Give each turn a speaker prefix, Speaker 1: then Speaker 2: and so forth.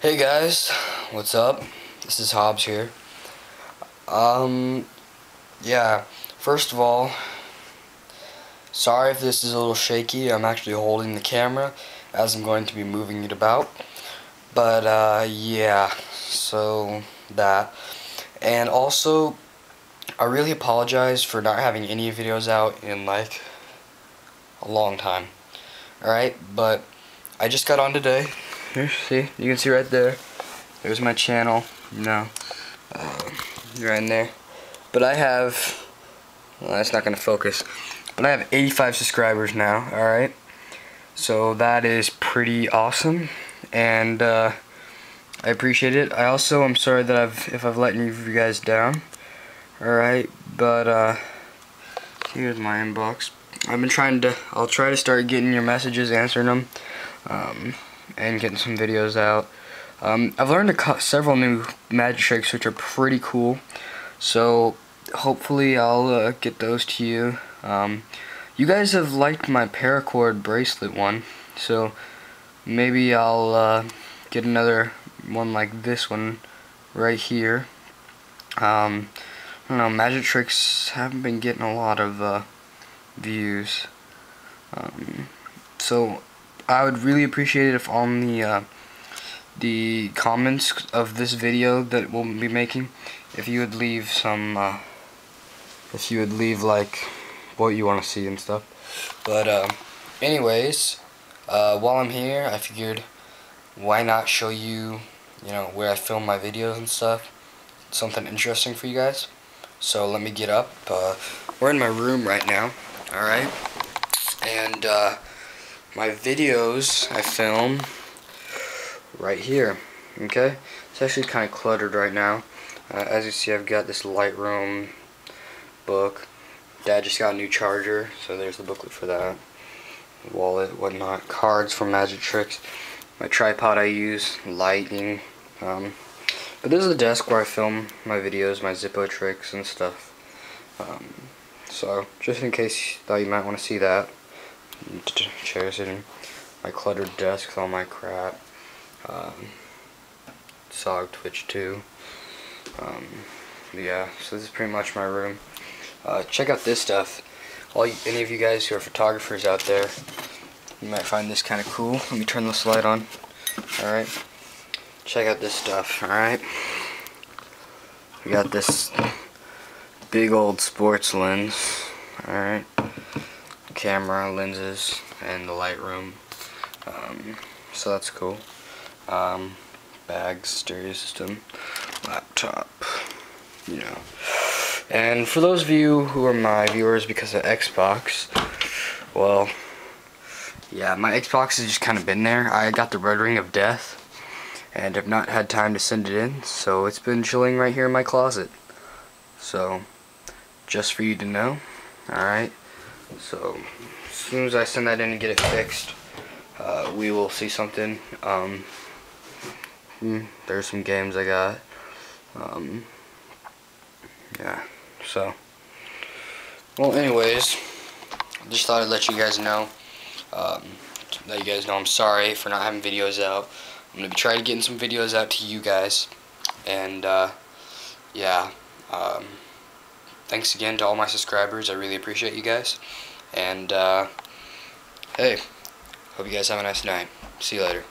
Speaker 1: Hey guys, what's up? This is Hobbs here. Um, yeah, first of all, sorry if this is a little shaky. I'm actually holding the camera as I'm going to be moving it about. But, uh, yeah, so that. And also, I really apologize for not having any videos out in, like, a long time. Alright, but I just got on today here, see, you can see right there. There's my channel, know, uh, right in there. But I have, well, that's not going to focus, but I have 85 subscribers now, alright? So that is pretty awesome, and uh, I appreciate it. I also am sorry that I've, if I've let any of you guys down, alright? But, uh, here's my inbox. I've been trying to, I'll try to start getting your messages, answering them. Um, and getting some videos out. Um, I've learned a several new magic tricks which are pretty cool. So hopefully I'll uh, get those to you. Um, you guys have liked my paracord bracelet one. So maybe I'll uh, get another one like this one right here. Um, I don't know, magic tricks haven't been getting a lot of uh, views. Um, so I would really appreciate it if on the uh, the comments of this video that we'll be making, if you would leave some, uh, if you would leave like what you want to see and stuff. But uh, anyways, uh, while I'm here, I figured why not show you, you know, where I film my videos and stuff, something interesting for you guys. So let me get up. Uh, we're in my room right now. All right, and uh, my videos I film right here. Okay, it's actually kind of cluttered right now. Uh, as you see, I've got this Lightroom book. Dad just got a new charger, so there's the booklet for that. Wallet, whatnot, cards for magic tricks. My tripod I use, lighting. Um, but this is the desk where I film my videos, my Zippo tricks and stuff. Um, so, just in case you thought you might want to see that chair sitting, my cluttered desk all my crap, um, SOG Twitch 2. Um, yeah, so this is pretty much my room. Uh, check out this stuff. All you, any of you guys who are photographers out there, you might find this kind of cool. Let me turn this light on. Alright. Check out this stuff, alright? We got this big old sports lens. Alright camera, lenses, and the Lightroom. Um, so that's cool. Um, bags, stereo system, laptop, you know. And for those of you who are my viewers because of Xbox, well, yeah, my Xbox has just kind of been there. I got the Red Ring of Death, and have not had time to send it in, so it's been chilling right here in my closet. So, just for you to know, alright? So, as soon as I send that in and get it fixed, uh, we will see something. Um, hmm, there's some games I got. Um, yeah, so. Well, anyways, I just thought I'd let you guys know. Um, let you guys know I'm sorry for not having videos out. I'm going to be trying to getting some videos out to you guys. And, uh, yeah. Um, thanks again to all my subscribers. I really appreciate you guys. And, uh, hey, hope you guys have a nice night. See you later.